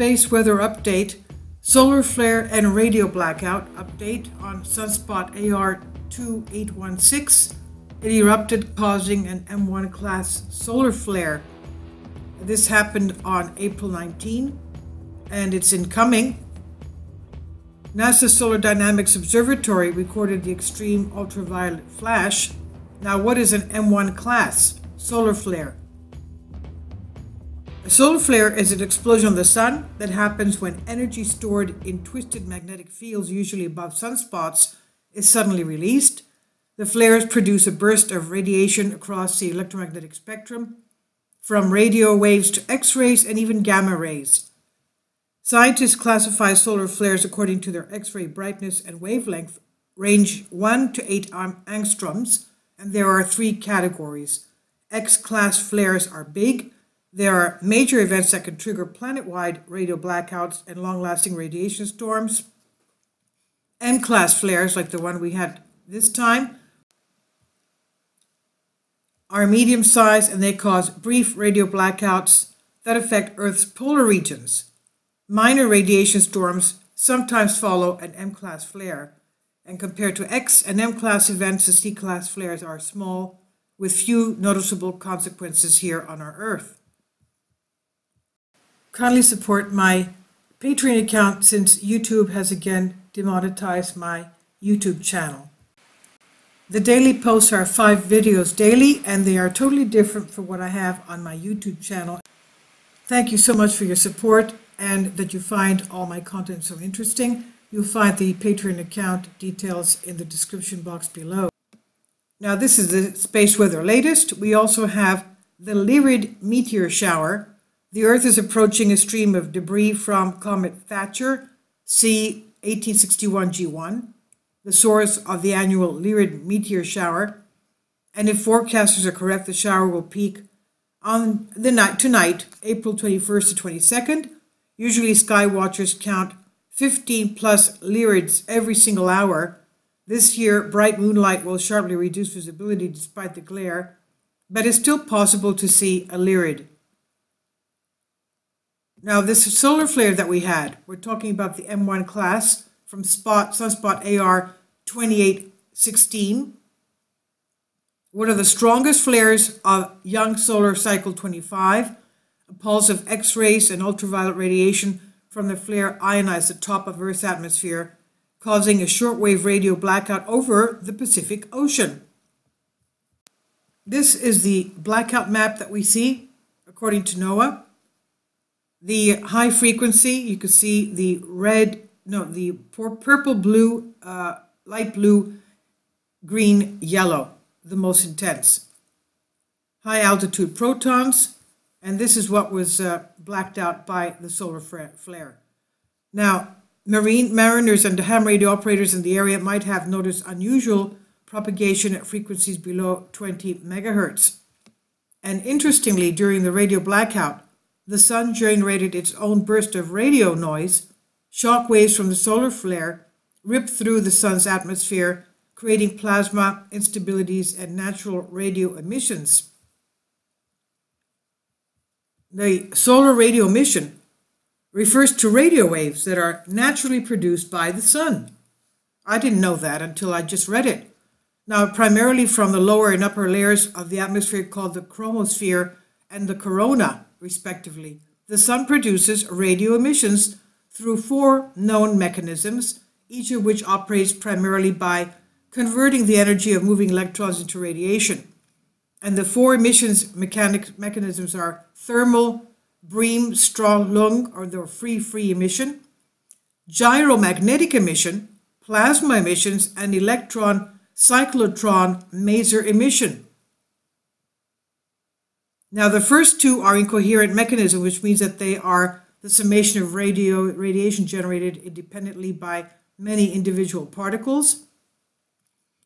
Space Weather Update, Solar Flare and Radio Blackout Update on Sunspot AR 2816. It erupted, causing an M1 class solar flare. This happened on April 19, and it's incoming. NASA Solar Dynamics Observatory recorded the extreme ultraviolet flash. Now, what is an M1 class solar flare? A solar flare is an explosion of the sun that happens when energy stored in twisted magnetic fields, usually above sunspots, is suddenly released. The flares produce a burst of radiation across the electromagnetic spectrum, from radio waves to X rays and even gamma rays. Scientists classify solar flares according to their X ray brightness and wavelength, range 1 to 8 angstroms, and there are three categories. X class flares are big, there are major events that can trigger planet wide radio blackouts and long lasting radiation storms. M class flares, like the one we had this time, are medium sized and they cause brief radio blackouts that affect Earth's polar regions. Minor radiation storms sometimes follow an M class flare, and compared to X and M class events, the C class flares are small, with few noticeable consequences here on our Earth kindly support my Patreon account since YouTube has again demonetized my YouTube channel. The daily posts are five videos daily and they are totally different from what I have on my YouTube channel. Thank you so much for your support and that you find all my content so interesting. You'll find the Patreon account details in the description box below. Now this is the space weather latest. We also have the Lyrid meteor shower the Earth is approaching a stream of debris from Comet Thatcher, C 1861 G1, the source of the annual Lyrid meteor shower. And if forecasters are correct, the shower will peak on the night tonight, April 21st to 22nd. Usually, sky watchers count 15 plus Lyrids every single hour. This year, bright moonlight will sharply reduce visibility despite the glare, but it's still possible to see a Lyrid. Now, this solar flare that we had, we're talking about the M1 class from spot sunspot AR 2816. One of the strongest flares of young solar cycle 25. A pulse of X rays and ultraviolet radiation from the flare ionized the top of Earth's atmosphere, causing a shortwave radio blackout over the Pacific Ocean. This is the blackout map that we see, according to NOAA. The high frequency, you can see the red, no, the purple, blue, uh, light blue, green, yellow, the most intense. High altitude protons, and this is what was uh, blacked out by the solar flare. Now, marine mariners and ham radio operators in the area might have noticed unusual propagation at frequencies below 20 megahertz. And interestingly, during the radio blackout, the sun generated its own burst of radio noise. Shock waves from the solar flare ripped through the sun's atmosphere, creating plasma instabilities and natural radio emissions. The solar radio emission refers to radio waves that are naturally produced by the sun. I didn't know that until I just read it. Now, primarily from the lower and upper layers of the atmosphere called the chromosphere and the corona respectively. The sun produces radio emissions through four known mechanisms, each of which operates primarily by converting the energy of moving electrons into radiation. And the four emissions mechanic mechanisms are thermal, bream, Bremsstrahlung, or the free-free emission, gyromagnetic emission, plasma emissions, and electron cyclotron maser emission. Now, the first two are incoherent mechanism, which means that they are the summation of radio radiation generated independently by many individual particles.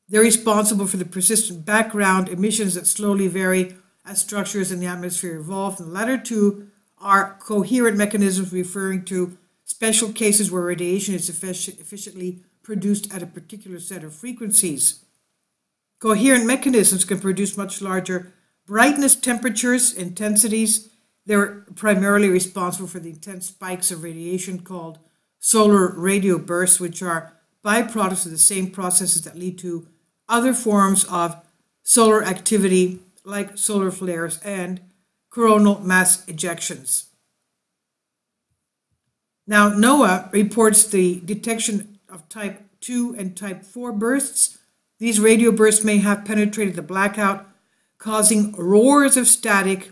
They're responsible for the persistent background emissions that slowly vary as structures in the atmosphere evolve. And the latter two are coherent mechanisms referring to special cases where radiation is efficiently produced at a particular set of frequencies. Coherent mechanisms can produce much larger brightness temperatures, intensities, They're primarily responsible for the intense spikes of radiation called solar radio bursts, which are byproducts of the same processes that lead to other forms of solar activity like solar flares and coronal mass ejections. Now, NOAA reports the detection of type 2 and type 4 bursts. These radio bursts may have penetrated the blackout, causing roars of static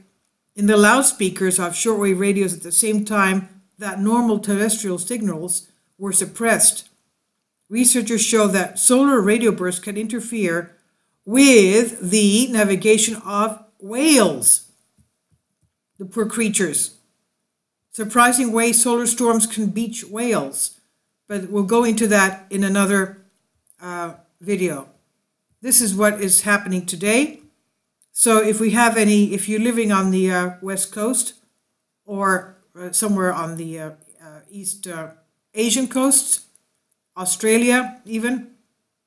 in the loudspeakers of shortwave radios at the same time that normal terrestrial signals were suppressed. Researchers show that solar radio bursts can interfere with the navigation of whales, the poor creatures. Surprising way solar storms can beach whales, but we'll go into that in another uh, video. This is what is happening today. So if we have any, if you're living on the uh, west coast or uh, somewhere on the uh, uh, east uh, Asian coast, Australia even,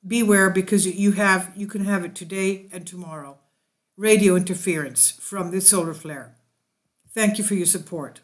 beware because you have you can have it today and tomorrow. Radio interference from this solar flare. Thank you for your support.